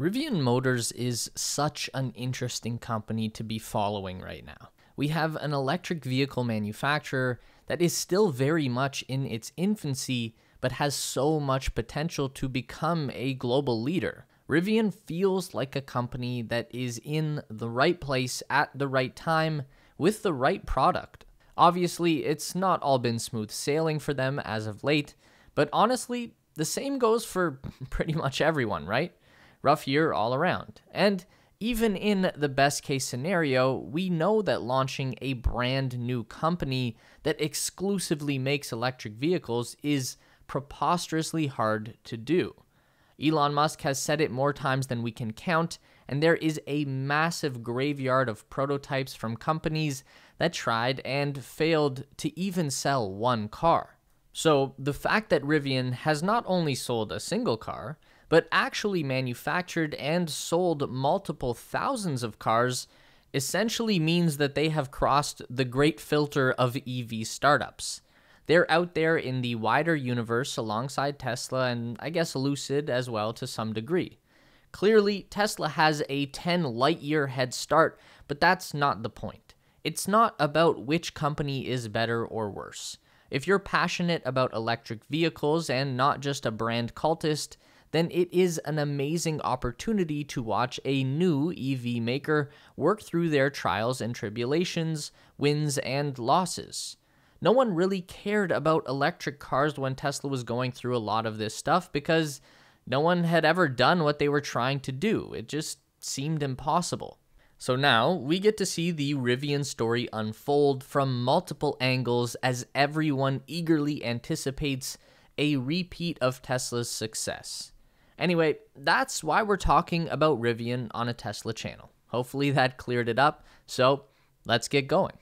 Rivian Motors is such an interesting company to be following right now. We have an electric vehicle manufacturer that is still very much in its infancy, but has so much potential to become a global leader. Rivian feels like a company that is in the right place at the right time with the right product. Obviously, it's not all been smooth sailing for them as of late, but honestly, the same goes for pretty much everyone, right? Rough year all around. And even in the best case scenario, we know that launching a brand new company that exclusively makes electric vehicles is preposterously hard to do. Elon Musk has said it more times than we can count, and there is a massive graveyard of prototypes from companies that tried and failed to even sell one car. So, the fact that Rivian has not only sold a single car, but actually manufactured and sold multiple thousands of cars essentially means that they have crossed the great filter of EV startups. They're out there in the wider universe alongside Tesla and I guess Lucid as well to some degree. Clearly, Tesla has a 10 light year head start, but that's not the point. It's not about which company is better or worse. If you're passionate about electric vehicles and not just a brand cultist, then it is an amazing opportunity to watch a new EV maker work through their trials and tribulations, wins and losses. No one really cared about electric cars when Tesla was going through a lot of this stuff because no one had ever done what they were trying to do. It just seemed impossible. So now we get to see the Rivian story unfold from multiple angles as everyone eagerly anticipates a repeat of Tesla's success. Anyway, that's why we're talking about Rivian on a Tesla channel. Hopefully that cleared it up. So let's get going.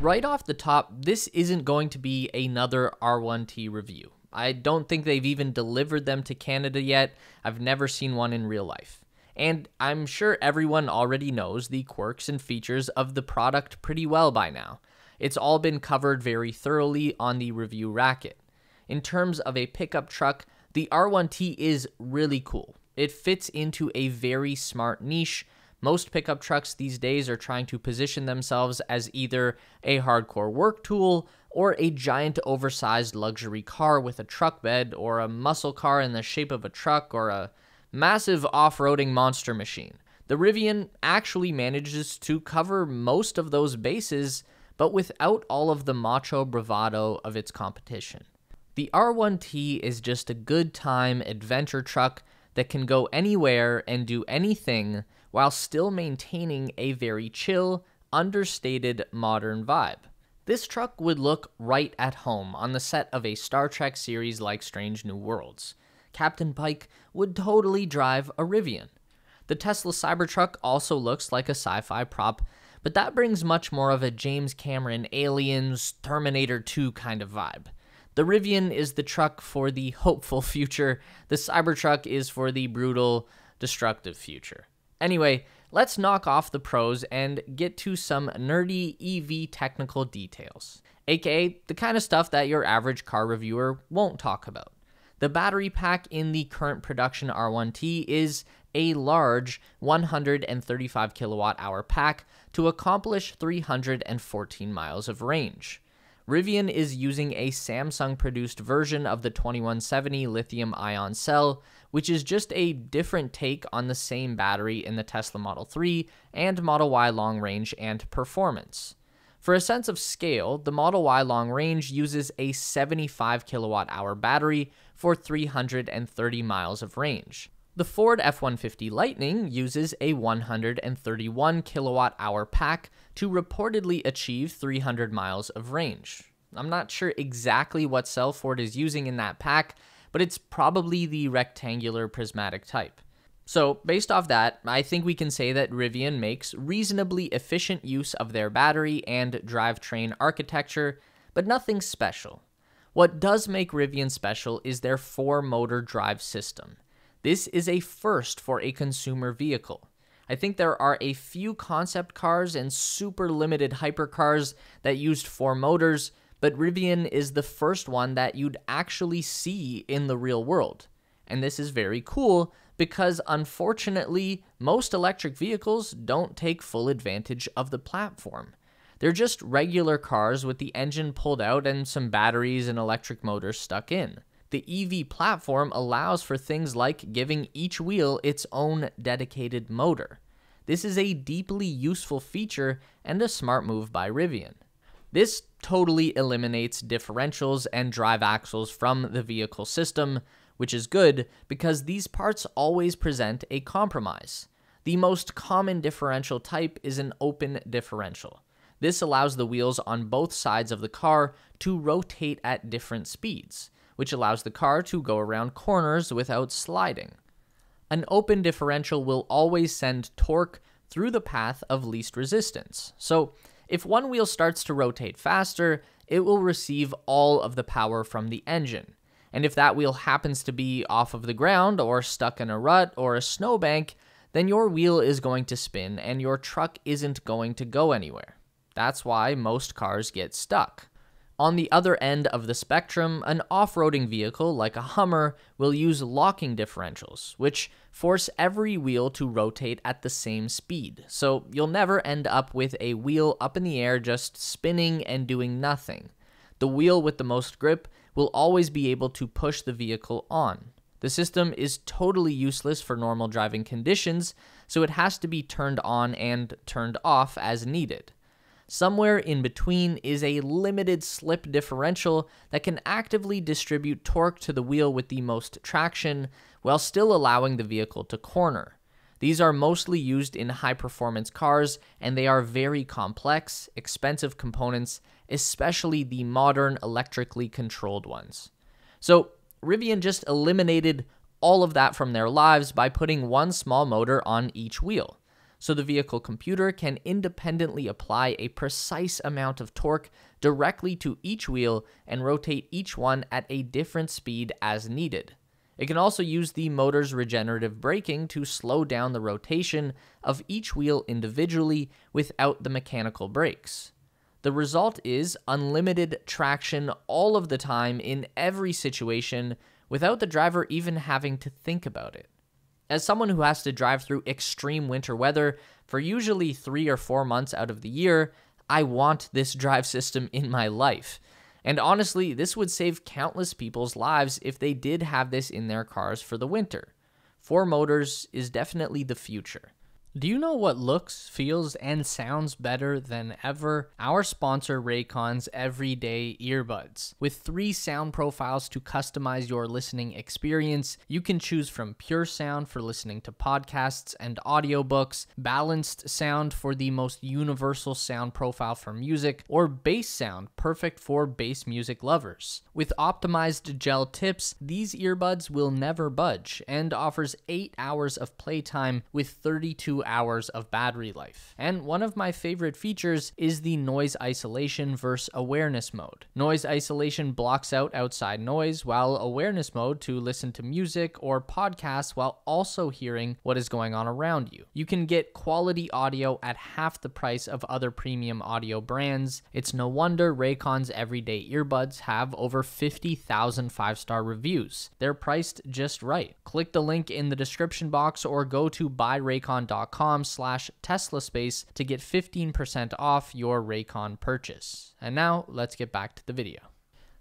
Right off the top, this isn't going to be another R1T review. I don't think they've even delivered them to Canada yet. I've never seen one in real life. And I'm sure everyone already knows the quirks and features of the product pretty well by now. It's all been covered very thoroughly on the review racket. In terms of a pickup truck, the R1T is really cool. It fits into a very smart niche. Most pickup trucks these days are trying to position themselves as either a hardcore work tool or a giant oversized luxury car with a truck bed or a muscle car in the shape of a truck or a massive off roading monster machine. The Rivian actually manages to cover most of those bases but without all of the macho bravado of its competition. The R1T is just a good time adventure truck that can go anywhere and do anything while still maintaining a very chill, understated modern vibe. This truck would look right at home on the set of a Star Trek series like Strange New Worlds. Captain Pike would totally drive a Rivian. The Tesla Cybertruck also looks like a sci fi prop but that brings much more of a James Cameron Aliens Terminator 2 kind of vibe. The Rivian is the truck for the hopeful future, the Cybertruck is for the brutal, destructive future. Anyway, let's knock off the pros and get to some nerdy EV technical details, aka the kind of stuff that your average car reviewer won't talk about. The battery pack in the current production R1T is a large 135 kilowatt hour pack to accomplish 314 miles of range. Rivian is using a Samsung produced version of the 2170 lithium ion cell, which is just a different take on the same battery in the Tesla Model 3 and Model Y long range and performance. For a sense of scale, the Model Y long range uses a 75 kilowatt hour battery for 330 miles of range. The Ford F 150 Lightning uses a 131 kilowatt hour pack to reportedly achieve 300 miles of range. I'm not sure exactly what cell Ford is using in that pack, but it's probably the rectangular prismatic type. So, based off that, I think we can say that Rivian makes reasonably efficient use of their battery and drivetrain architecture, but nothing special. What does make Rivian special is their four motor drive system. This is a first for a consumer vehicle. I think there are a few concept cars and super limited hypercars that used four motors, but Rivian is the first one that you'd actually see in the real world. And this is very cool because unfortunately, most electric vehicles don't take full advantage of the platform. They're just regular cars with the engine pulled out and some batteries and electric motors stuck in. The EV platform allows for things like giving each wheel its own dedicated motor. This is a deeply useful feature and a smart move by Rivian. This totally eliminates differentials and drive axles from the vehicle system, which is good because these parts always present a compromise. The most common differential type is an open differential. This allows the wheels on both sides of the car to rotate at different speeds, which allows the car to go around corners without sliding. An open differential will always send torque through the path of least resistance. So, if one wheel starts to rotate faster, it will receive all of the power from the engine. And if that wheel happens to be off of the ground or stuck in a rut or a snowbank, then your wheel is going to spin and your truck isn't going to go anywhere. That's why most cars get stuck. On the other end of the spectrum, an off roading vehicle like a Hummer will use locking differentials, which force every wheel to rotate at the same speed. So you'll never end up with a wheel up in the air just spinning and doing nothing. The wheel with the most grip will always be able to push the vehicle on. The system is totally useless for normal driving conditions, so it has to be turned on and turned off as needed. Somewhere in between is a limited slip differential that can actively distribute torque to the wheel with the most traction while still allowing the vehicle to corner. These are mostly used in high performance cars and they are very complex, expensive components, especially the modern electrically controlled ones. So, Rivian just eliminated all of that from their lives by putting one small motor on each wheel so the vehicle computer can independently apply a precise amount of torque directly to each wheel and rotate each one at a different speed as needed. It can also use the motor's regenerative braking to slow down the rotation of each wheel individually without the mechanical brakes. The result is unlimited traction all of the time in every situation without the driver even having to think about it. As someone who has to drive through extreme winter weather for usually three or four months out of the year, I want this drive system in my life. And honestly, this would save countless people's lives if they did have this in their cars for the winter. Four motors is definitely the future. Do you know what looks, feels, and sounds better than ever? Our sponsor, Raycon's Everyday Earbuds. With three sound profiles to customize your listening experience, you can choose from pure sound for listening to podcasts and audiobooks, balanced sound for the most universal sound profile for music, or bass sound perfect for bass music lovers. With optimized gel tips, these earbuds will never budge and offers 8 hours of playtime with 32 hours of battery life. And one of my favorite features is the noise isolation versus awareness mode. Noise isolation blocks out outside noise, while awareness mode to listen to music or podcasts while also hearing what is going on around you. You can get quality audio at half the price of other premium audio brands. It's no wonder Raycon's everyday earbuds have over 50,000 five star reviews. They're priced just right. Click the link in the description box or go to buyraycon.com raycon.com slash Tesla Space to get 15% off your Raycon purchase. And now let's get back to the video.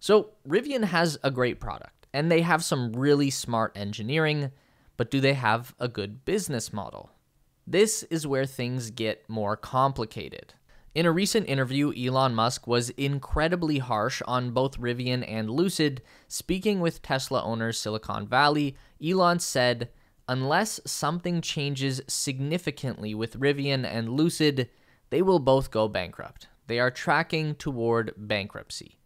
So Rivian has a great product and they have some really smart engineering, but do they have a good business model? This is where things get more complicated. In a recent interview, Elon Musk was incredibly harsh on both Rivian and Lucid. Speaking with Tesla owners Silicon Valley, Elon said, unless something changes significantly with Rivian and Lucid, they will both go bankrupt. They are tracking toward bankruptcy.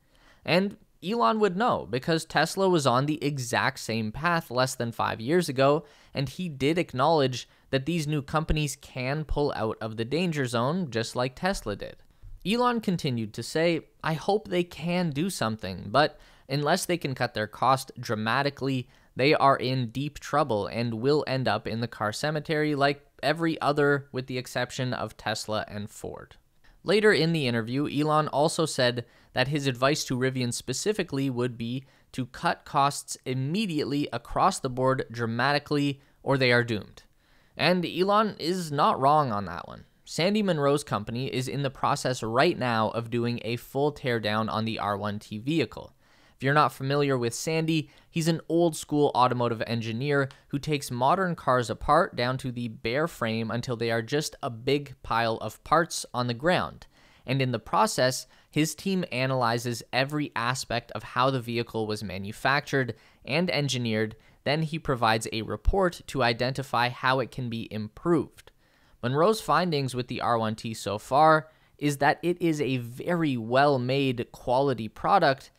And Elon would know because Tesla was on the exact same path less than five years ago, and he did acknowledge that these new companies can pull out of the danger zone just like Tesla did. Elon continued to say, I hope they can do something, but unless they can cut their cost dramatically, they are in deep trouble and will end up in the car cemetery like every other, with the exception of Tesla and Ford. Later in the interview, Elon also said that his advice to Rivian specifically would be to cut costs immediately across the board dramatically, or they are doomed. And Elon is not wrong on that one. Sandy Munro's company is in the process right now of doing a full teardown on the R1T vehicle. If you're not familiar with Sandy, he's an old school automotive engineer who takes modern cars apart down to the bare frame until they are just a big pile of parts on the ground. And in the process, his team analyzes every aspect of how the vehicle was manufactured and engineered. Then he provides a report to identify how it can be improved. Munro's findings with the R1T so far is that it is a very well made quality product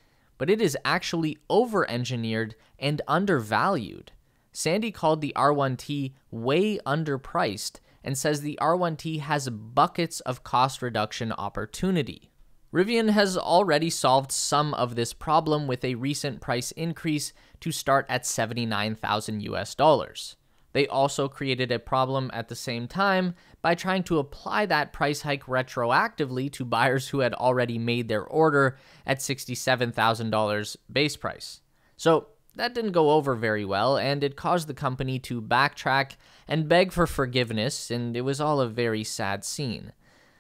but it is actually over engineered and undervalued. Sandy called the R1T way underpriced and says the R1T has buckets of cost reduction opportunity. Rivian has already solved some of this problem with a recent price increase to start at 79,000 US dollars. They also created a problem at the same time by trying to apply that price hike retroactively to buyers who had already made their order at $67,000 base price. So that didn't go over very well, and it caused the company to backtrack and beg for forgiveness, and it was all a very sad scene.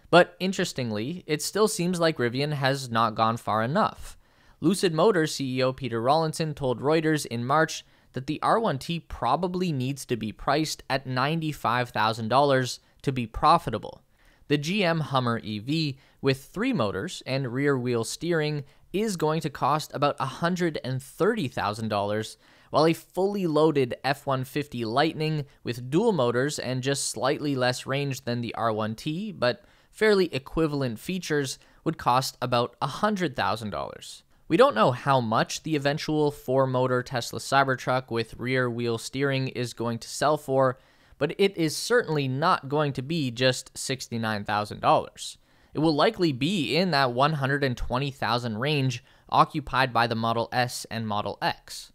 But interestingly, it still seems like Rivian has not gone far enough. Lucid Motors CEO Peter Rawlinson told Reuters in March that the R1T probably needs to be priced at $95,000 to be profitable. The GM Hummer EV with three motors and rear wheel steering is going to cost about $130,000, while a fully loaded F 150 Lightning with dual motors and just slightly less range than the R1T, but fairly equivalent features, would cost about $100,000. We don't know how much the eventual four motor Tesla Cybertruck with rear wheel steering is going to sell for, but it is certainly not going to be just $69,000. It will likely be in that 120,000 range occupied by the Model S and Model X.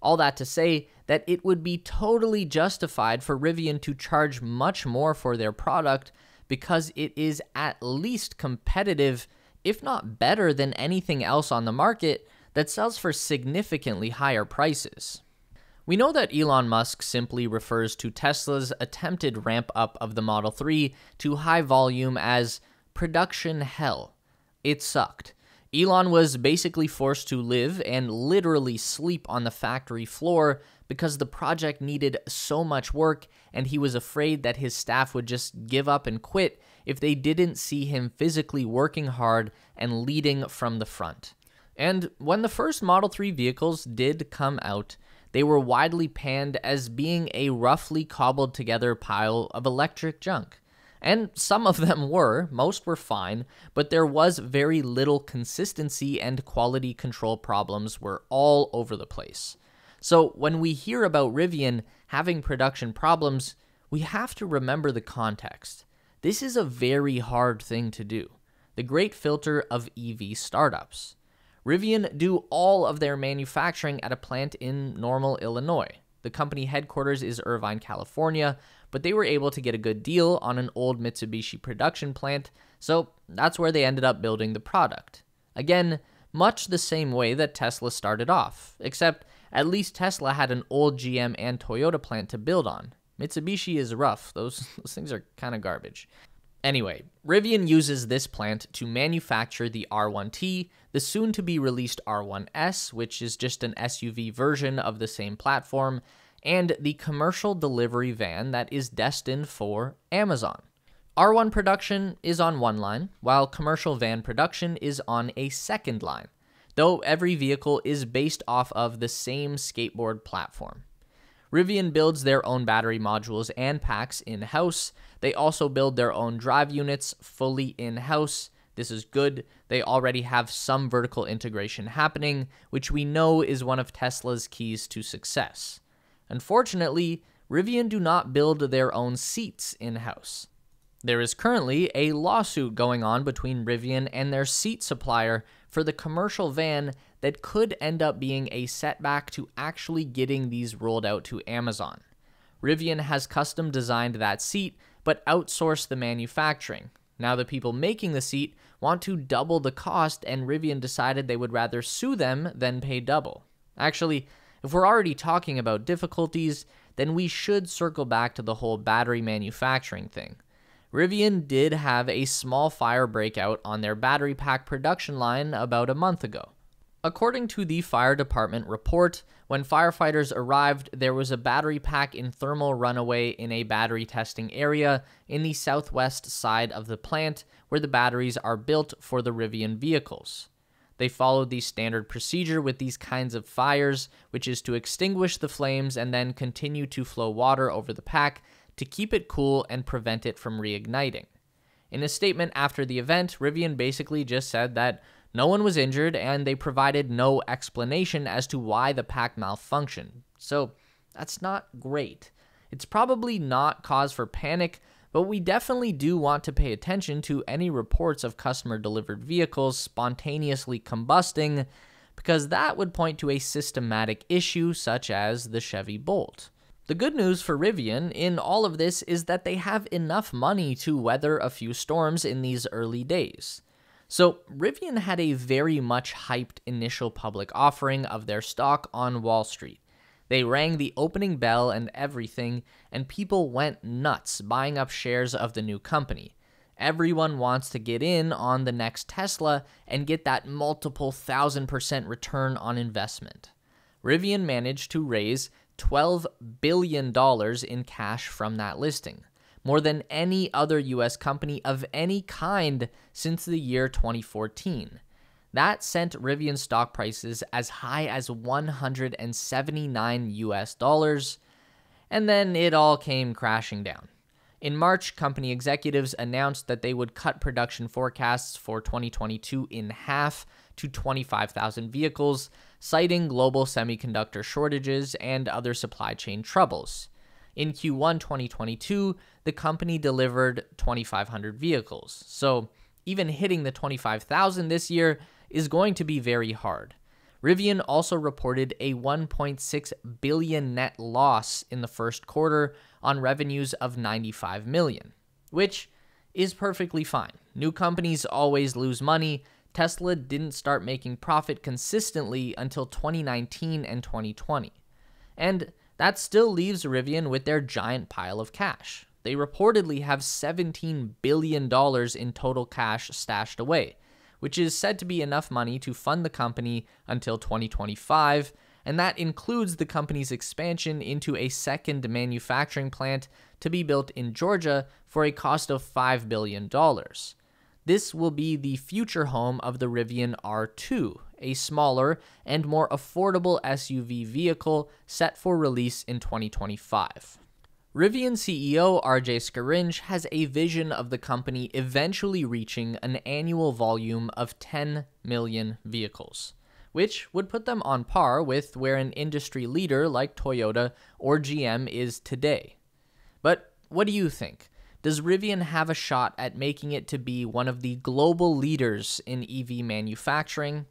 All that to say that it would be totally justified for Rivian to charge much more for their product because it is at least competitive if not better than anything else on the market that sells for significantly higher prices. We know that Elon Musk simply refers to Tesla's attempted ramp up of the Model 3 to high volume as production hell. It sucked. Elon was basically forced to live and literally sleep on the factory floor because the project needed so much work and he was afraid that his staff would just give up and quit if they didn't see him physically working hard and leading from the front. And when the first Model 3 vehicles did come out, they were widely panned as being a roughly cobbled together pile of electric junk. And some of them were, most were fine, but there was very little consistency and quality control problems were all over the place. So when we hear about Rivian having production problems, we have to remember the context. This is a very hard thing to do. The great filter of EV startups. Rivian do all of their manufacturing at a plant in Normal, Illinois. The company headquarters is Irvine, California, but they were able to get a good deal on an old Mitsubishi production plant, so that's where they ended up building the product. Again, much the same way that Tesla started off, except at least Tesla had an old GM and Toyota plant to build on. Mitsubishi is rough. Those, those things are kind of garbage. Anyway, Rivian uses this plant to manufacture the R1T, the soon to be released R1S, which is just an SUV version of the same platform, and the commercial delivery van that is destined for Amazon. R1 production is on one line, while commercial van production is on a second line, though every vehicle is based off of the same skateboard platform. Rivian builds their own battery modules and packs in house. They also build their own drive units fully in house. This is good. They already have some vertical integration happening, which we know is one of Tesla's keys to success. Unfortunately, Rivian do not build their own seats in house. There is currently a lawsuit going on between Rivian and their seat supplier for the commercial van that could end up being a setback to actually getting these rolled out to Amazon. Rivian has custom designed that seat but outsourced the manufacturing. Now, the people making the seat want to double the cost, and Rivian decided they would rather sue them than pay double. Actually, if we're already talking about difficulties, then we should circle back to the whole battery manufacturing thing. Rivian did have a small fire breakout on their battery pack production line about a month ago. According to the fire department report, when firefighters arrived, there was a battery pack in thermal runaway in a battery testing area in the southwest side of the plant where the batteries are built for the Rivian vehicles. They followed the standard procedure with these kinds of fires, which is to extinguish the flames and then continue to flow water over the pack to keep it cool and prevent it from reigniting. In a statement after the event, Rivian basically just said that no one was injured, and they provided no explanation as to why the pack malfunctioned. So that's not great. It's probably not cause for panic, but we definitely do want to pay attention to any reports of customer delivered vehicles spontaneously combusting, because that would point to a systematic issue such as the Chevy Bolt. The good news for Rivian in all of this is that they have enough money to weather a few storms in these early days. So, Rivian had a very much hyped initial public offering of their stock on Wall Street. They rang the opening bell and everything, and people went nuts buying up shares of the new company. Everyone wants to get in on the next Tesla and get that multiple thousand percent return on investment. Rivian managed to raise $12 billion in cash from that listing more than any other US company of any kind since the year 2014. That sent Rivian stock prices as high as 179 US dollars, and then it all came crashing down. In March, company executives announced that they would cut production forecasts for 2022 in half to 25,000 vehicles, citing global semiconductor shortages and other supply chain troubles. In Q1 2022, the company delivered 2,500 vehicles. So even hitting the 25,000 this year is going to be very hard. Rivian also reported a 1.6 billion net loss in the first quarter on revenues of 95 million, which is perfectly fine. New companies always lose money. Tesla didn't start making profit consistently until 2019 and 2020. And that still leaves Rivian with their giant pile of cash. They reportedly have $17 billion in total cash stashed away, which is said to be enough money to fund the company until 2025, and that includes the company's expansion into a second manufacturing plant to be built in Georgia for a cost of $5 billion. This will be the future home of the Rivian R2, a smaller and more affordable SUV vehicle set for release in 2025. Rivian CEO RJ Scaringe has a vision of the company eventually reaching an annual volume of 10 million vehicles, which would put them on par with where an industry leader like Toyota or GM is today. But what do you think? Does Rivian have a shot at making it to be one of the global leaders in EV manufacturing?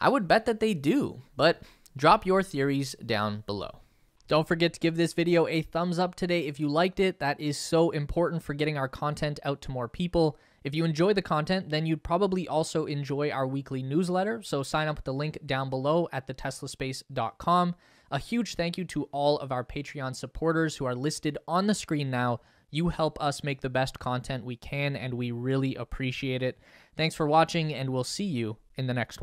I would bet that they do, but drop your theories down below. Don't forget to give this video a thumbs up today if you liked it. That is so important for getting our content out to more people. If you enjoy the content, then you'd probably also enjoy our weekly newsletter. So sign up with the link down below at theteslaspace.com. A huge thank you to all of our Patreon supporters who are listed on the screen now. You help us make the best content we can, and we really appreciate it. Thanks for watching, and we'll see you in the next one.